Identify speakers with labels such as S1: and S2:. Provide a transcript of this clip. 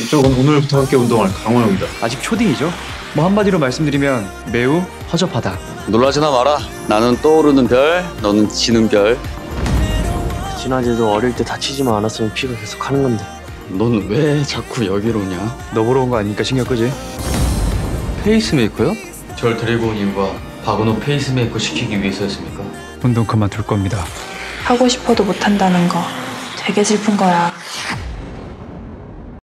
S1: 이쪽은 오늘부터 함께 운동할 강호영이다.
S2: 아직 초딩이죠? 뭐 한마디로 말씀드리면 매우 허접하다.
S3: 놀라지나 마라. 나는 떠오르는 별, 너는 지는 별.
S4: 진아재도 어릴 때 다치지만 않았으면 피가 계속 하는 건데
S3: 넌 왜 자꾸 여기로 오냐?
S2: 너 보러 온 거 아니니까 신경 끄지?
S3: 페이스메이커요? 절 데리고 온 이유가 박은호 페이스메이커 시키기 위해서였습니까?
S2: 운동 그만둘 겁니다.
S5: 하고 싶어도 못한다는 거 되게 슬픈 거야.